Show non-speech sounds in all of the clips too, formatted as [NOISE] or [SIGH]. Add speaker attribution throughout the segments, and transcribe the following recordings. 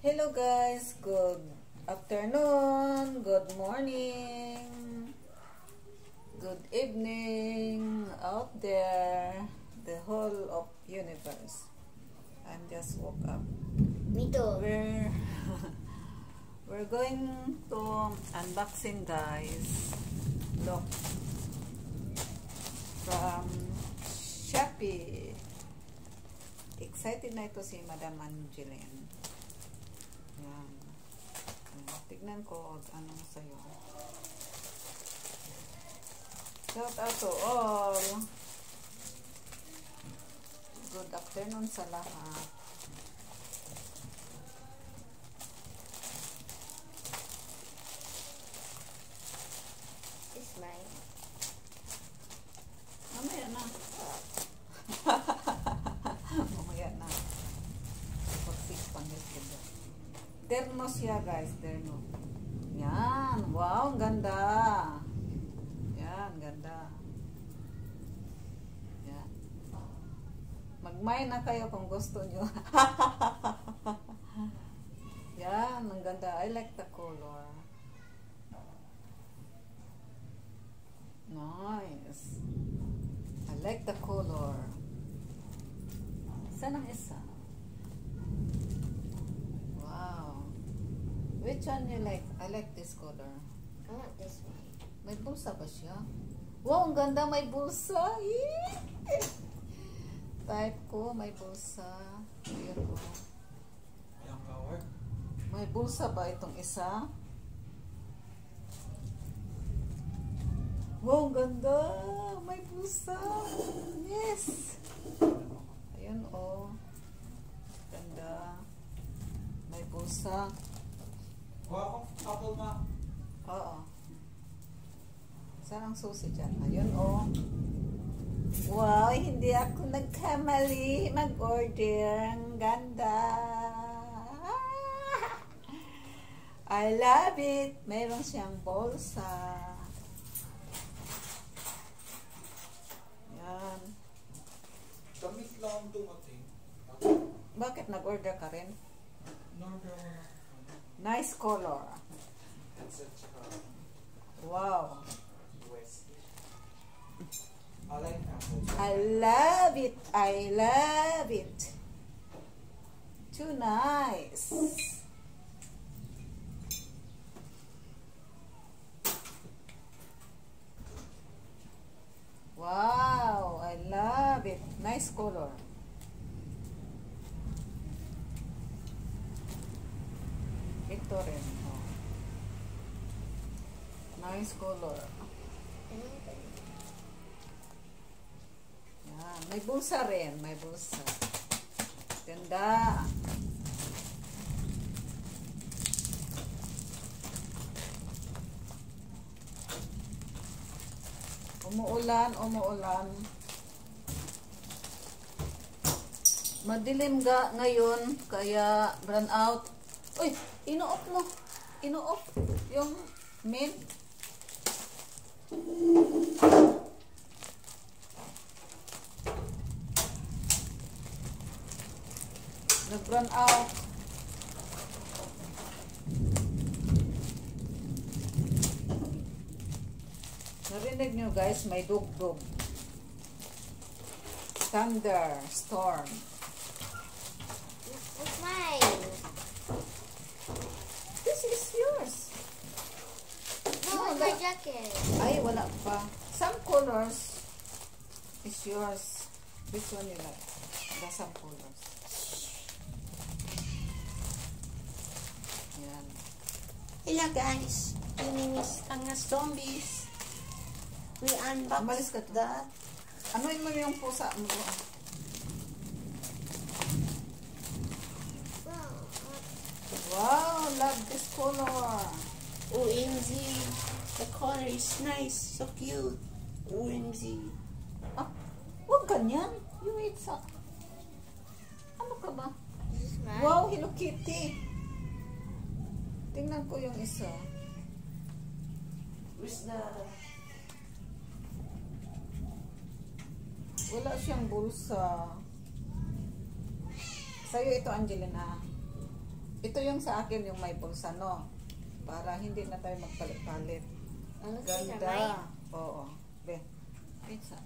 Speaker 1: Hello guys, good afternoon, good morning, good evening out there, the whole of universe. I'm just woke up.
Speaker 2: Me too.
Speaker 1: We're [LAUGHS] we're going to unboxing guys. Look from Shopee. Excited na ito si Madam Angeline. Tignan ko anong sa'yo. Shout out to all. Good afternoon sa lahat. Terno siya guys, terno. Yan. Wow, ang ganda. Yan, ganda. Yan. Mag-mine na kayo kung gusto nyo. [LAUGHS] Yan, ang ganda. I like the color. Nice. I like the color. Saan ang isa? Wow. Which one you like? I like this color.
Speaker 2: I want this one.
Speaker 1: May bulsa ba siya? Wow, ang ganda may bulsa. [LAUGHS] Type ko, may bulsa. Ayun ko.
Speaker 3: Yung power.
Speaker 1: May bulsa ba itong isa? Wow, ang ganda! May bulsa! Yes! Ayun, oh. Ganda. May bulsa.
Speaker 3: Akong apple ma.
Speaker 1: Oo. Saan ang susi dyan? Ayun, oh. Wow, hindi ako nagkamali mag-order. Ang ganda. [LAUGHS] I love it. Meron siyang bolsa. Yan.
Speaker 3: Damit lang ang dumating.
Speaker 1: Bakit nag-order ka rin?
Speaker 3: Norder mo na.
Speaker 1: Nice color.
Speaker 3: Tsaka
Speaker 1: Wow.
Speaker 3: I like apple.
Speaker 1: I love it. I love it. Too nice. Wow, I love it. Nice color. Nice color. Yan. May bulsa rin. May bulsa. Ganda. Umuulan, umuulan. Madilim ga ngayon, kaya run out. Uy, inuop mo. Inuop yung mint. Nag-run out. Narinig nyo guys, may dugdug. Thunder, storm.
Speaker 2: It's mine.
Speaker 1: This is yours. Like-
Speaker 2: jacket.
Speaker 1: Ay, wala pa. Some colors is yours. Which one you like? The some colors. Yan.
Speaker 4: Hello guys, Minimis Angas Zombies. We unbox
Speaker 1: Umalis ka to.
Speaker 4: that.
Speaker 1: Ano mo yung pusa mo?
Speaker 2: Wow.
Speaker 1: Wow, love this color.
Speaker 4: OMG. The color is nice, so cute. OMG.
Speaker 1: Ah, huwag ganyan. You wait sa... Ano ka ba?
Speaker 2: Mine.
Speaker 1: Wow, Hello Kitty. Tingnan ko yung isa.
Speaker 4: Where's the...
Speaker 1: Wala siyang bulsa. Sa'yo ito, Angelina. Ito yung sa akin yung may bulsa, no? Para hindi na tayo magpalit-palit.
Speaker 2: Ano sa.
Speaker 1: Oo. Be. Pizza.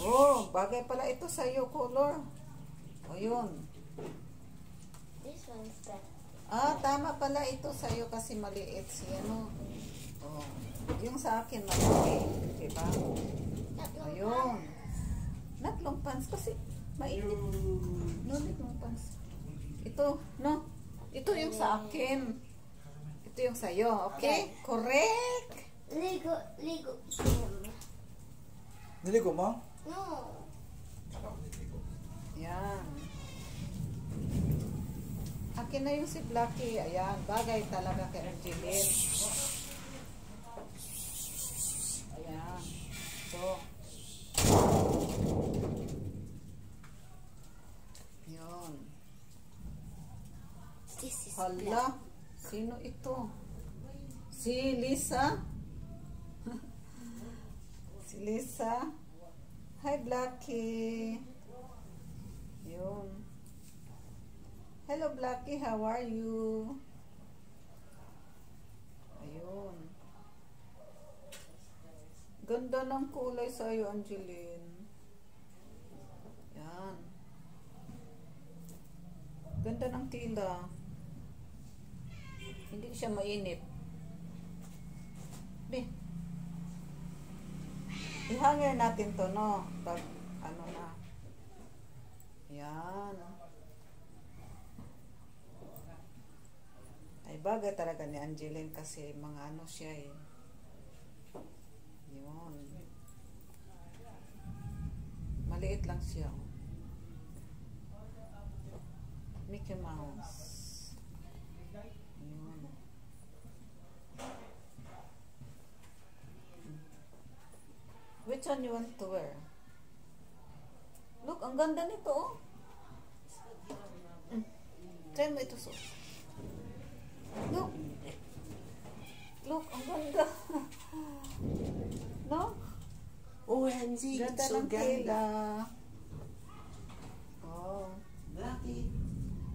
Speaker 1: Oh, bagay pala ito sa iyo, color. O yun.
Speaker 2: This one's better.
Speaker 1: Ah, tama pala ito sa iyo kasi maliit si ano. Oh, yung sa akin malaki, di ba? Ayun. Not long pants kasi mainit. No, not long pants. Ito, no. Ito yung sa akin. Ito yung sa iyo, okay? Correct.
Speaker 2: Ligo, ligo.
Speaker 3: Niligo mo?
Speaker 2: No.
Speaker 1: Yan. Akin na yung si Blackie. Ayan, bagay talaga kay Angeline. Ayan. So. Yun. Hala, sino ito? Si Lisa? [LAUGHS] si Lisa? Hi, Blackie. Yun. Hello, Blackie. How are you? Ayun. Ganda ng kulay sa'yo, Angeline. Yan. Ganda ng tila. Hindi siya mainit. Be. I-hanger natin to, no? Pag, ano na. Yan. Ay, bagay talaga ni Angeline kasi mga ano siya eh. Yun. Maliit lang siya. oh. Mickey Mouse. Yun. Which one you want to wear? Look, ang ganda nito, oh. Mm. Try mo ito, so. Look. Look, ang ganda. [LAUGHS] no?
Speaker 4: OMG,
Speaker 1: Ganda
Speaker 4: it's so ganda.
Speaker 1: tela. Oh.
Speaker 4: Blackie.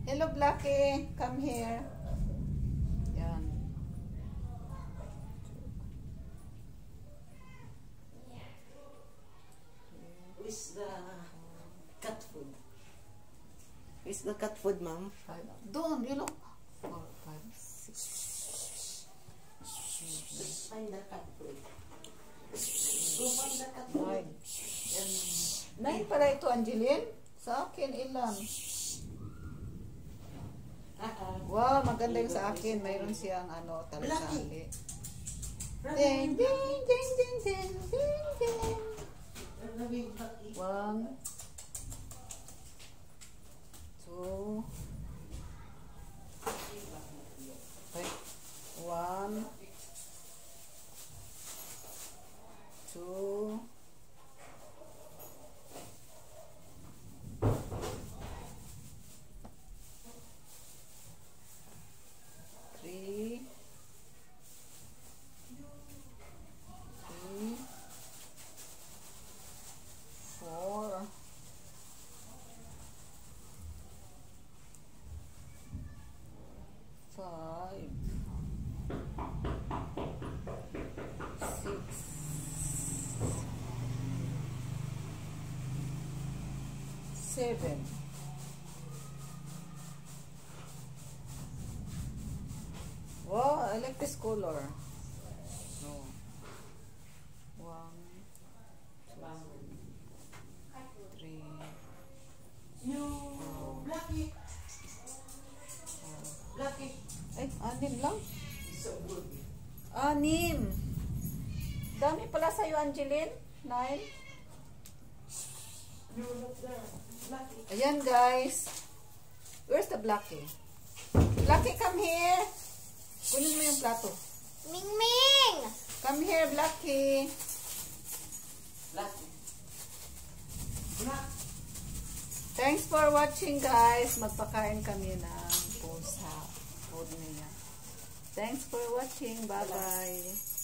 Speaker 1: Hello, Blackie. Come here. Yan.
Speaker 4: Where's the cat food? Where's the cat food, ma'am?
Speaker 1: Five. Doon, you look. Four, five, six.
Speaker 4: Let's find the cat food. Go find the cat food.
Speaker 1: Nine. Nine pala ito, Angeline. Sa akin, ilan?
Speaker 4: Ah, ah.
Speaker 1: Wow, maganda yung sa akin. Mayroon siyang ano, talasali. Ding, ding, ding, ding, ding, ding, ding.
Speaker 4: Blackie, Blackie.
Speaker 1: One, two, wait, one, two, 7. Wow, I like this color. No. One, two, three, four,
Speaker 4: Lucky. Lucky.
Speaker 1: Ay, anim lang. Anim. Dami pala sa'yo, Angeline. Nine.
Speaker 4: You look there.
Speaker 1: Ayan, guys. Where's the Blackie? Blackie, come here. Kunin mo yung plato.
Speaker 2: Ming Ming!
Speaker 1: Come here, Blackie.
Speaker 4: Blackie. Black.
Speaker 1: Thanks for watching, guys. Magpakain kami ng pusa. Food niya. Thanks for watching. Bye-bye.